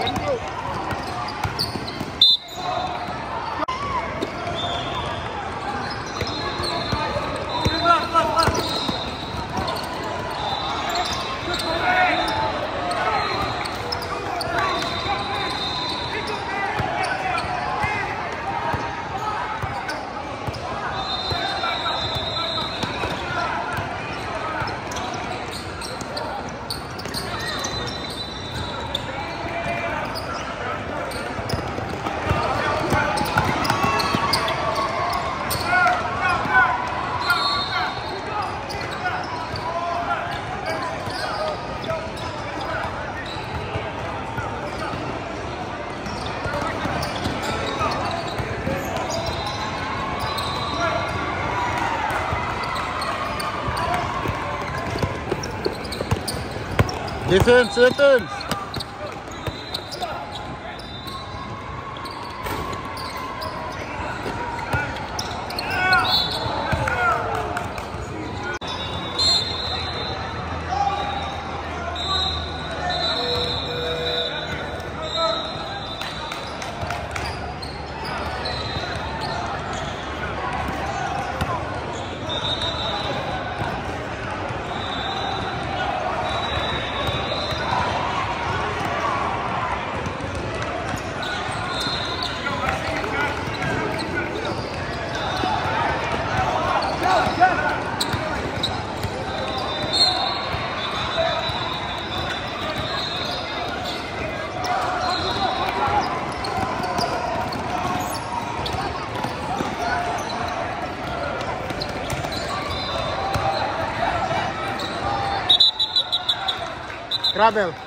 왼 쪽. Defense, defense. Gravel. Ah.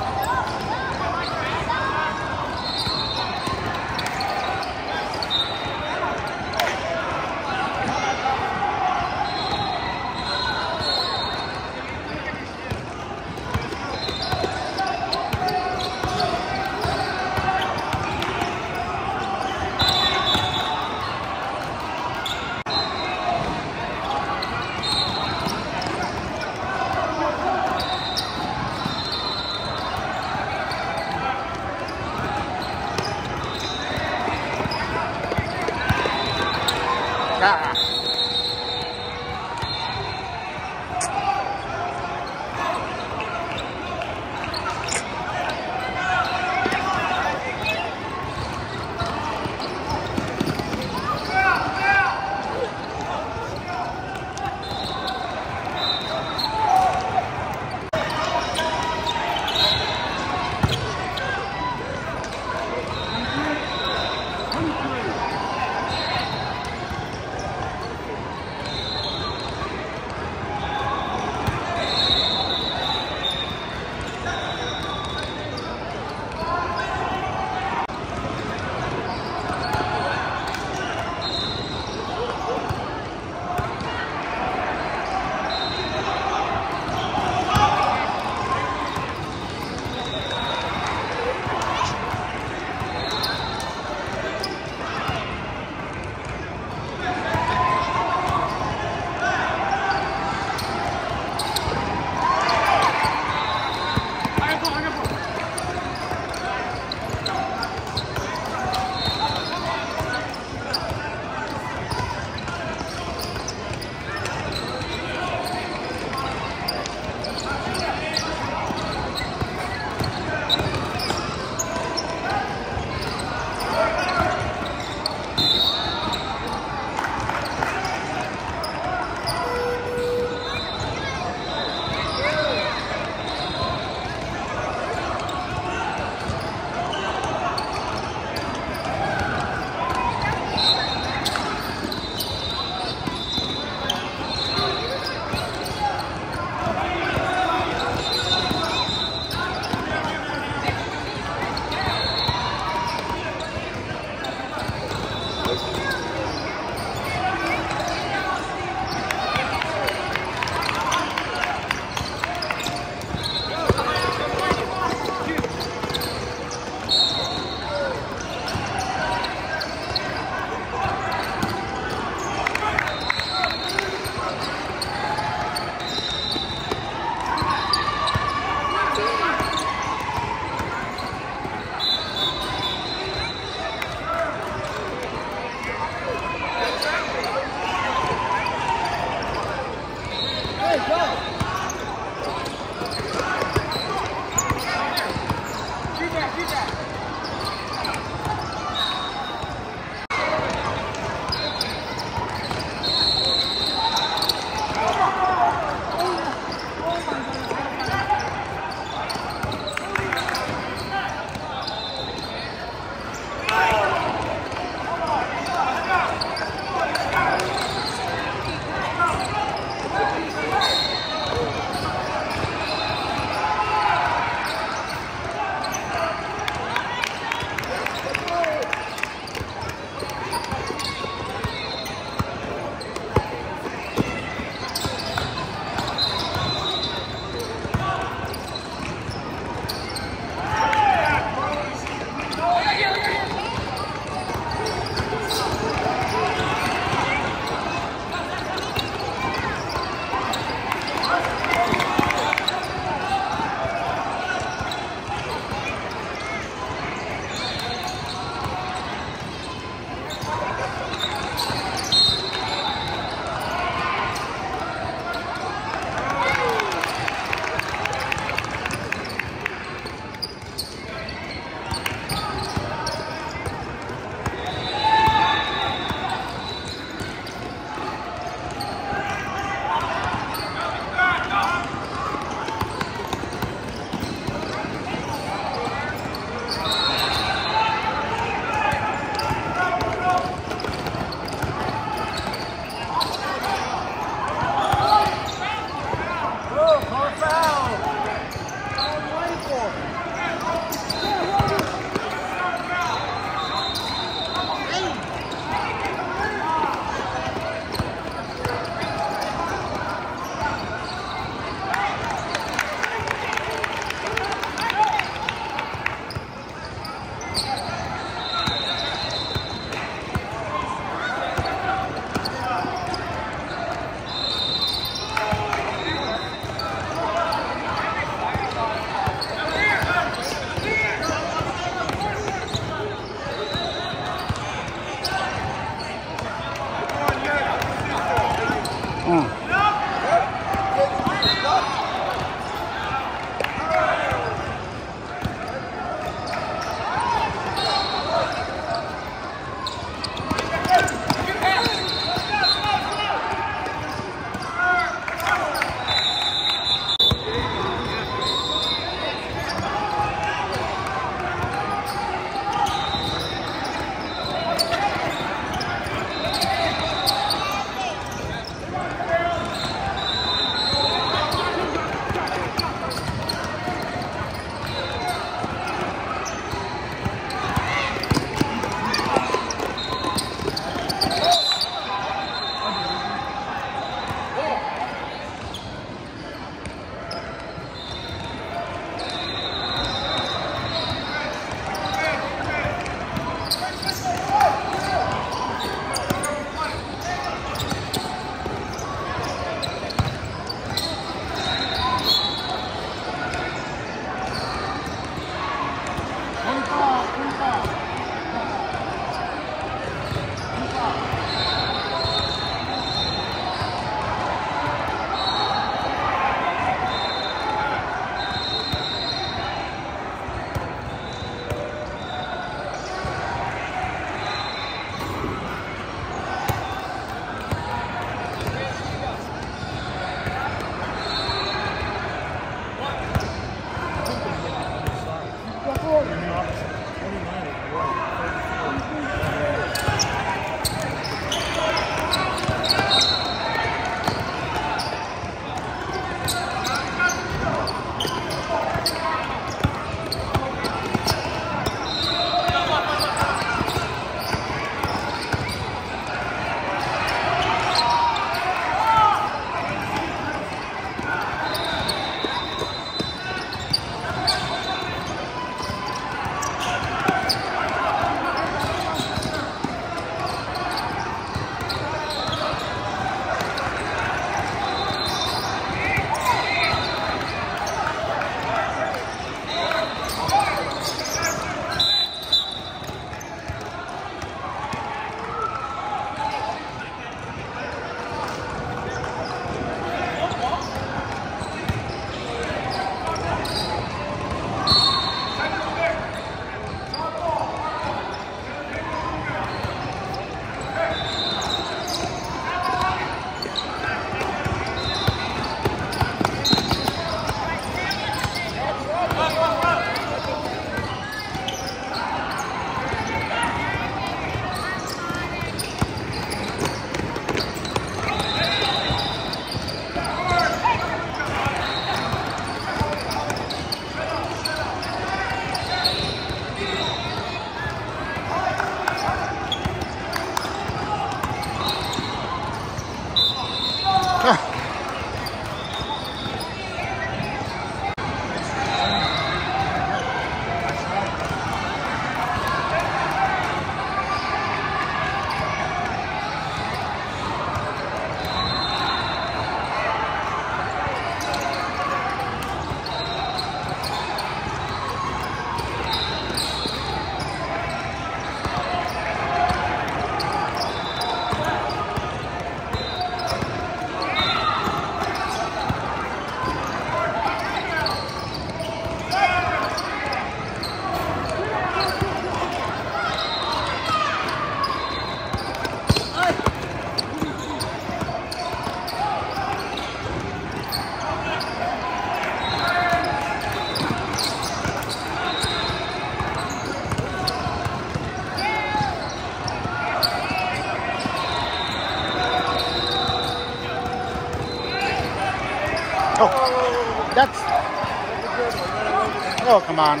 Come on.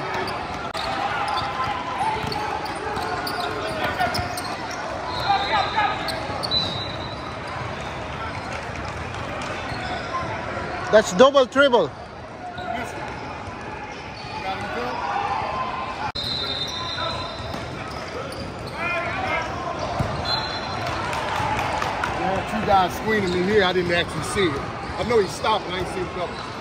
That's double triple. two guys screening me here. I didn't actually see it. I know he stopped, but I ain't seen him coming. Coming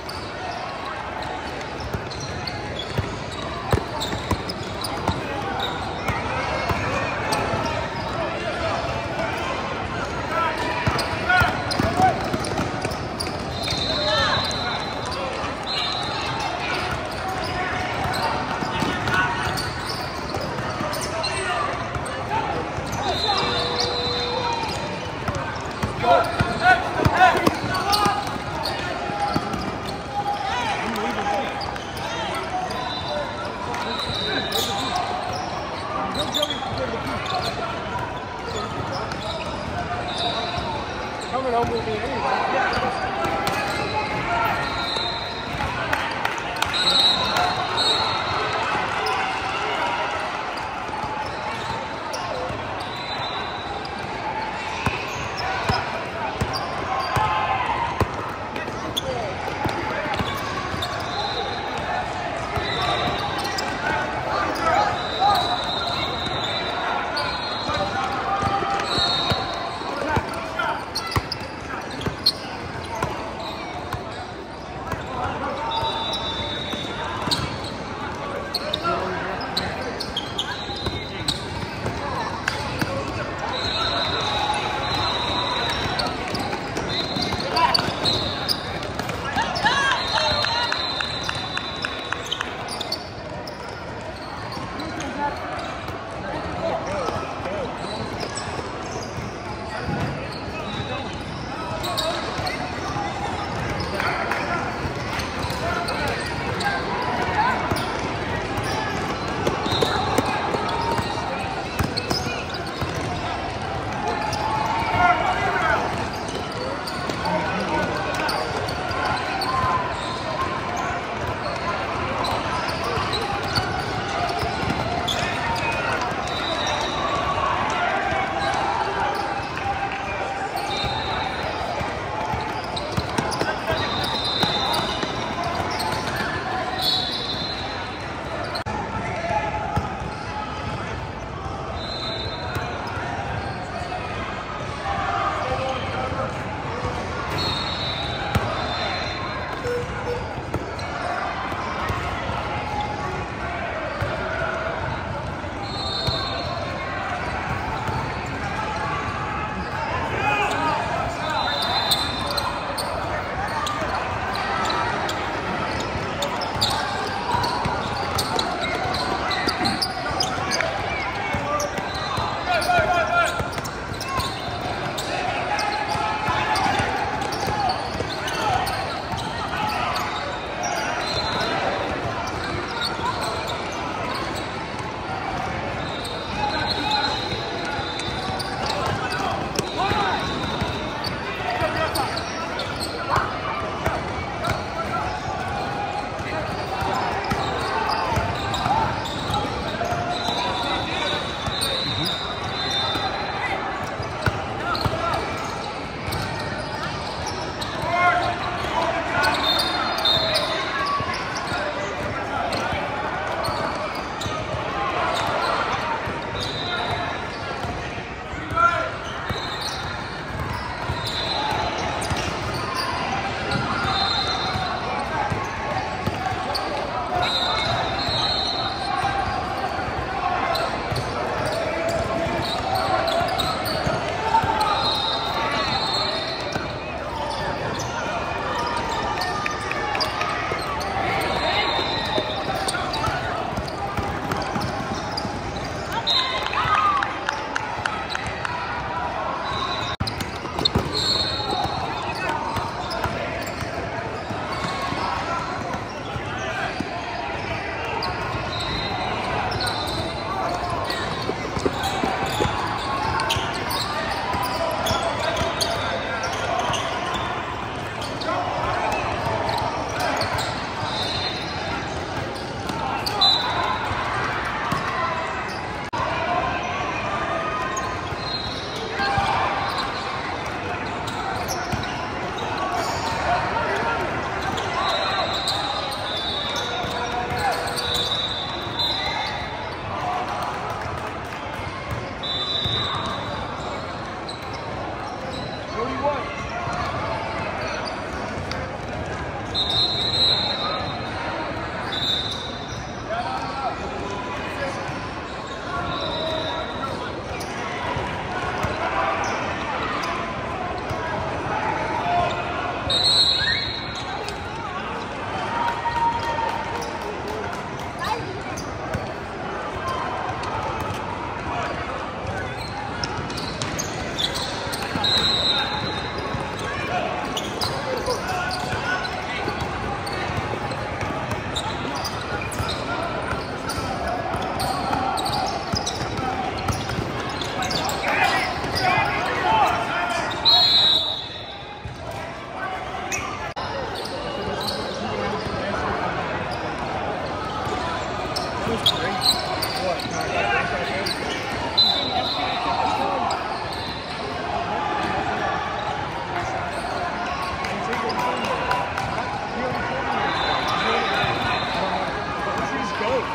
Stick,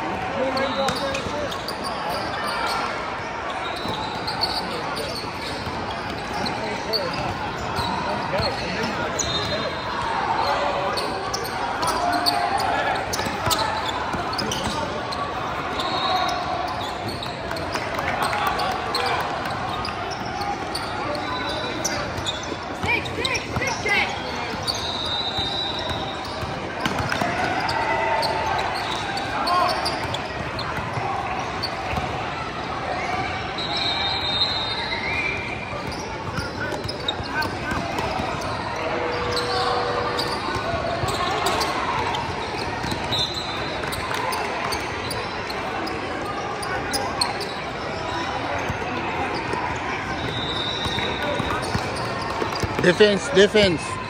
Defense, defense.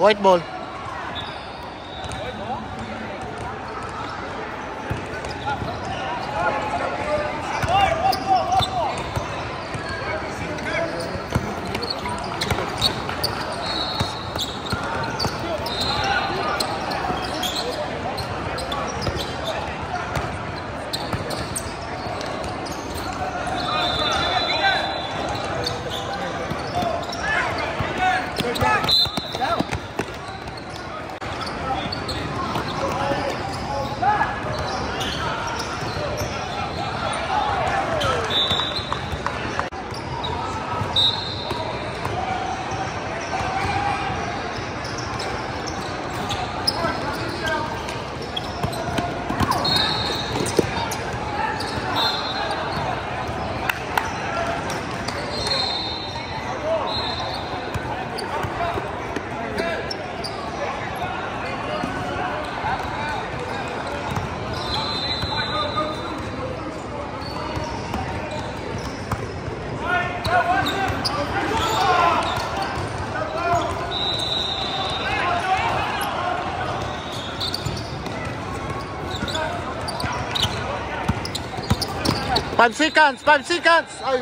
White ball. Five seconds, five seconds. Ay,